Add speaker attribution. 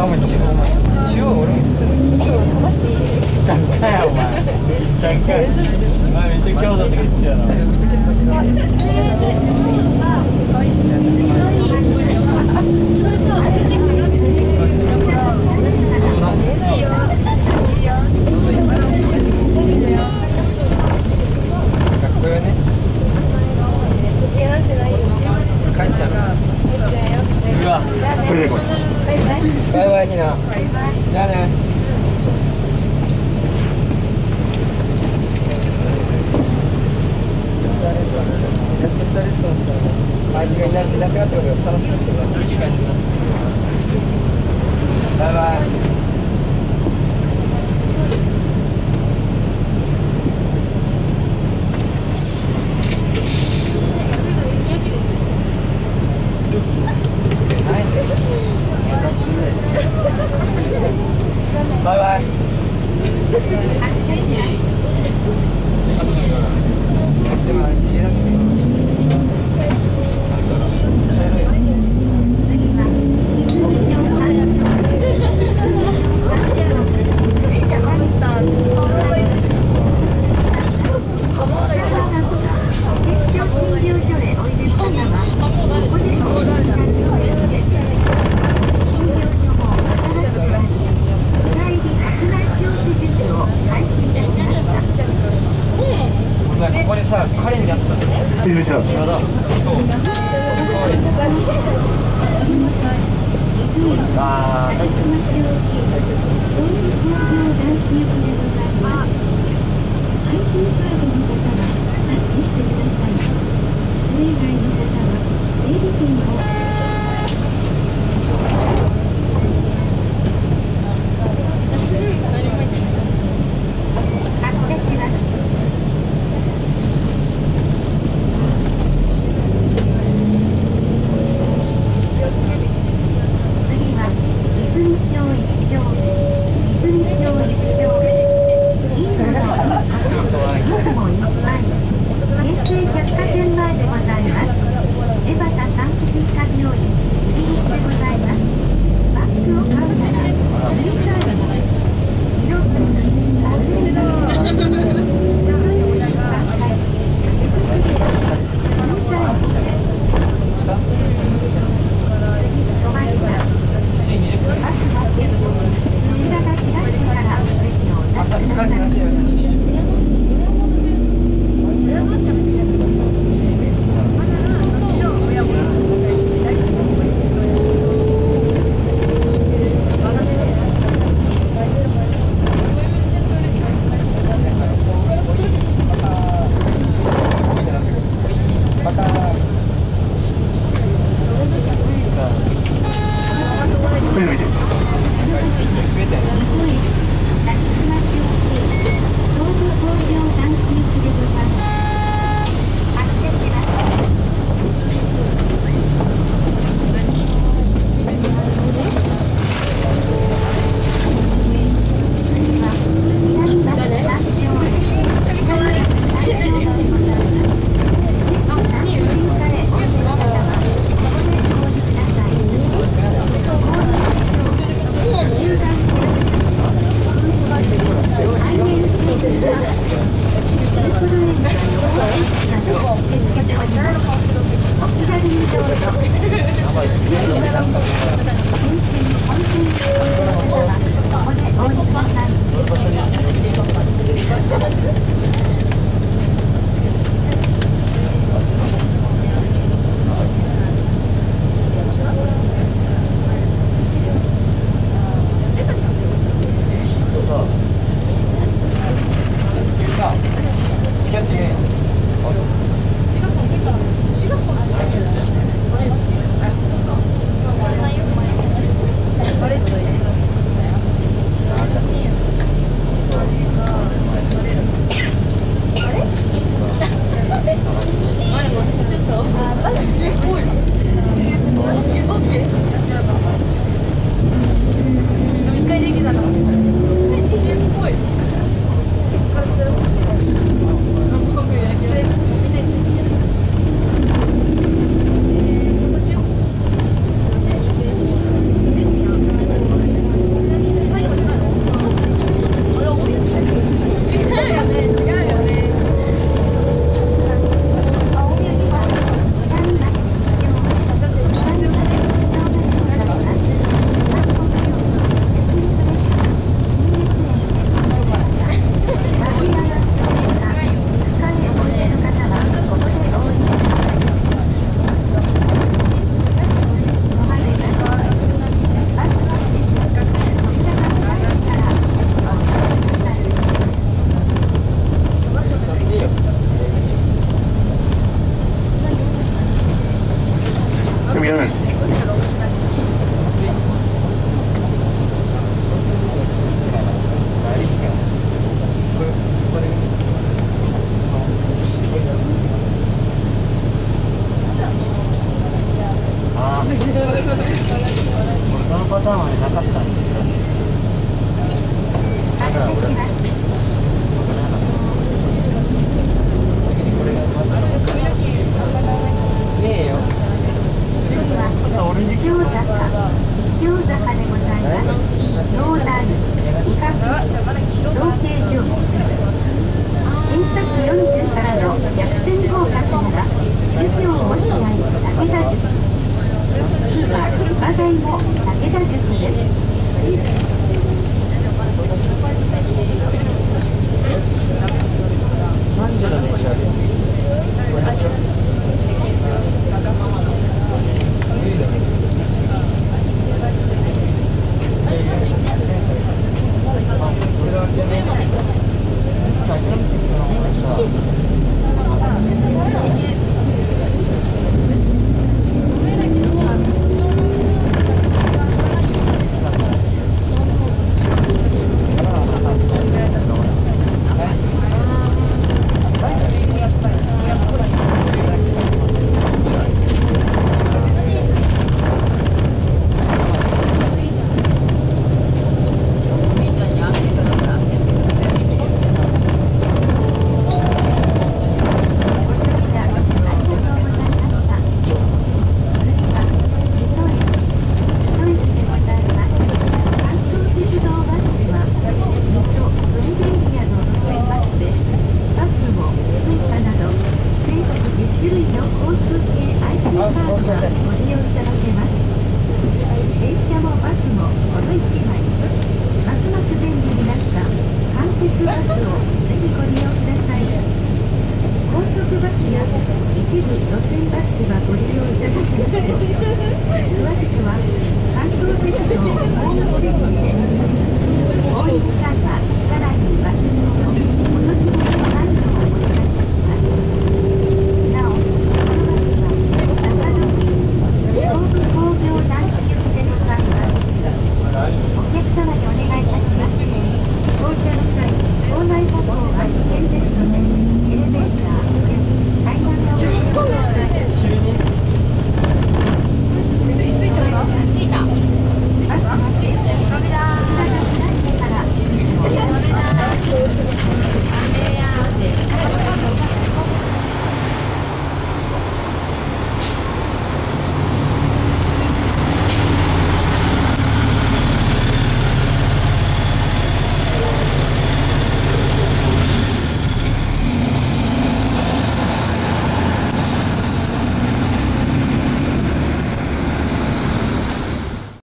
Speaker 1: あもう中央中央俺も言ってる。
Speaker 2: 飛ばしていい
Speaker 1: 何回やお前何回お前めっちゃ強度って言ってたやろかっこよね帰っちゃううわ
Speaker 3: これでこれ
Speaker 1: バイバイひな。じゃあね。バイバイ。哎，好多，かここにさ、彼になったんだよ。
Speaker 3: 入れましょう
Speaker 1: ああ、大丈夫。Thank you. 路線バスはご利用いただ
Speaker 3: けません。詳しくは、
Speaker 1: 関東鉄道ホーにペー、